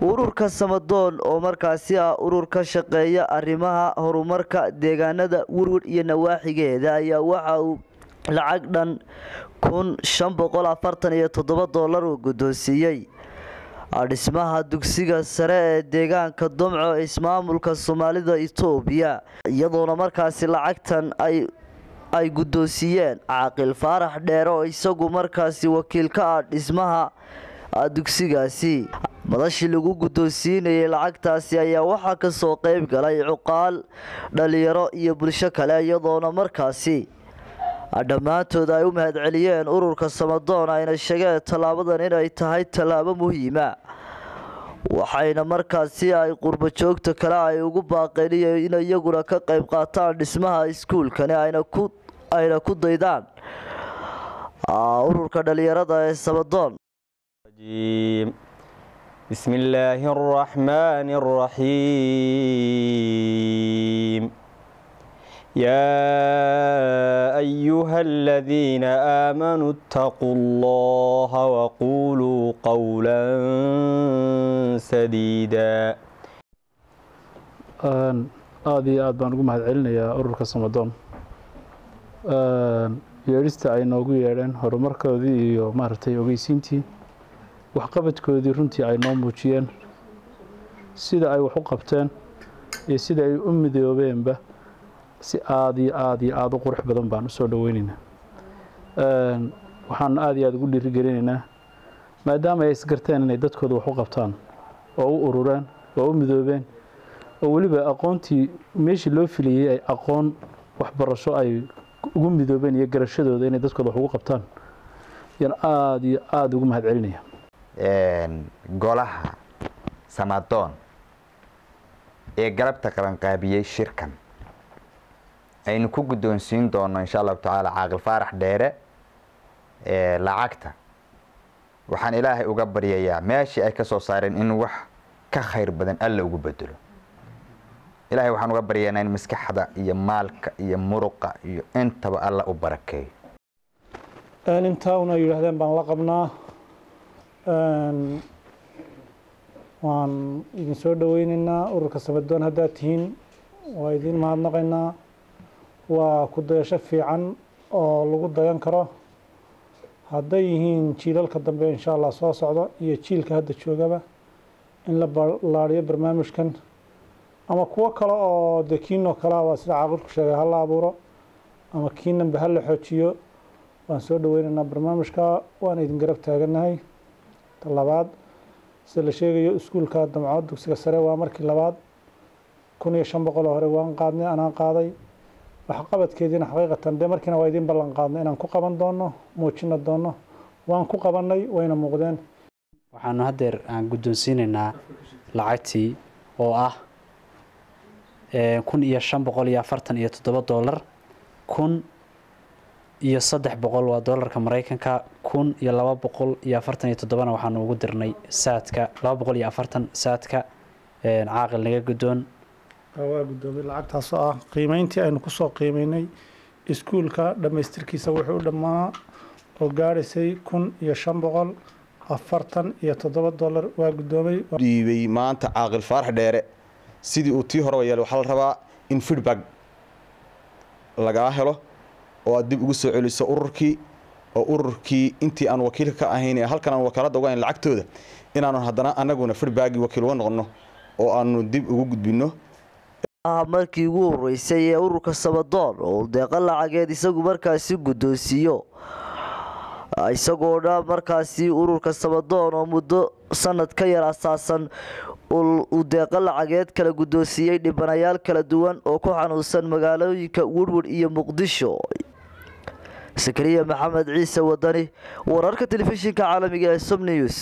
ururka samadoon oo markaasi ah urur ka shaqeeya arrimaha horumarka deegaanada werwer iyo nawaaxigeeda ayaa waxa uu lacag dhan doolar uu guddoonsiiyey. Dhismaha dugsiga sare ee deegaanka domco ismaamulka soomaalida itoobiya iyadoona markaasi lacagtan ay ay guddoonsiiyeen. Caaqil faarax dheere oo isagu markaasi wakiil ka ah dhismaha dugsigaasi. Madashii lagu guddoonsiinayay lacagtaasi ayaa waxaa ka soo qeyb galay cuqaal dhalinyaro iyo bulsho kale iyadoona markaasi. Dhammaantood ay u mahadceliyeen ururka samadoon ayna sheegeen tallaabadan inay tahay tallaabo muhiima. Waxayna markaasi ay qurbo joogta kale ay ugu baaqeen in iyaguna ka qayb qaataan dhismaha iskuulkani ayna ku daydaan. Ururka dhalinyarada ee samadoon بسم الله الرحمن الرحيم يا أيها الذين آمنوا اتقوا الله وقولوا قولا سديدا aada iyo aad baan ugu mahad celinayaa ururka samadoon yeedhista ay noogu yeedheen horumarkoodii iyo maaragtay ogeysiintii waxqabadkoodii runtii ay noo muujiyeen sida ay wax u qabteen iyo sida ay u midoobeenba si aada iyo aada iyo aada u qurux badan baan u soo dhaweyneynaa waxaan aada iyo aada ugu dhiirigelinaynaa maadaama ay isgarteen inay dadkooda wax u qabtaan oo u urureen oo u midoobeen oo weliba aqoontii meeshii loo filiyey ay aqoon waxbarasho ay ugu midoobeen iyo garashadooda inay dadkooda wax ugu qabtaan yaan aada iyo aada ugu mahad celinaya golaha samadoon ee galabta qabanqaabiyey shirkan. Aynu ku guddoonsiin doono insha allahu tacaala caaqil faarax dheere lacagta. Waxaan ilaahay uga baryayaa meeshii ay ka soo saareen in wax ka khayr badan alla ugu bedelo ilaahay waxaan uga baryaynaa in maskaxda iyo maalka iyo muruqa iyo intaba alla u barakeeyo intaa una yidhaahdeen baan la qabnaa waan idin soo dhaweyneynaa ururka samadoon haddaad tihiin waa idin mahadnaqaynaa. Waa ku dayasho fiican oo lagu dayan karo. Hadday yihiin jiilalka dambe insha allah soo socdo iyo jiilka hadda joogaba in la ballaariyo barnaamijkan. Ama kuwo kale oo de kiinoo kalea waa sida caaqilku sheegay hala abuuro ama kiinanba hala xoojiyo. Waan soo dhaweyneynaa barnaamijka waan idin garab taaganahay labaad sida la sheegayo iskuulka damco dugsiga sare waa markii labaad. Kun iyo shan boqol oo hore waan qaadnay anaan qaaday. Waxqabadkeediina xaqiiqatan dee markiina waa idiin ballan qaadnay. Inaan ku qaban doono muujina doono. Waan ku qabanay wayna muuqdeen. Waxaanu haddeer aan guddoonsiinaynaa lacagtii oo ah kun iyo shan boqol iyo afartan iyo toddoba doolar kun iyo saddex boqol waa doolarka maraykanka kun iyo laba boqol iyo afartan iyo toddobana waxaanu ugu dirnay saadka. Laba boqol iyo afartan saadka caaqil naga guddoon. Waa guddoomay lacagtaasoo ah qiimeyntii aynu ku soo qiimeynay. Iskuulka dhammaystirkiisa wuxuu dhammaa oo gaadhaysay kun iyo shan boqol afartan iyo toddoba dollar. Waa guddoomay dhiibay maanta caaqil faarax dheere. Sidii uu tii horeba yeelay waxaa la rabaa in feedback lagaa helo oo aad dib ugu soo celiso ururkii oo ururkii intii aan wakiilka ka ahayn ee halkan aan wakaalada uga hayn lacagtooda inaanu haddana annaguna feedbackii wakiil uga noqonno oo aanu dib ugu gudbinno. Markii ugu horeysay ee ururka samadoon oo deeqa lacageed isagu markaasi guddoonsiiyo. Isagoo dhan markaasi ururka samadoon oo muddo sanad ka yar asaasan uu deeqa lacageed kala guddoonsiiyey dhibanayaal kala duwan oo ku xanuunsan magaalooyinka werwer iyo muqdisho sakariya maxamed ciise wadani wararka telefishinka caalamiga ee som news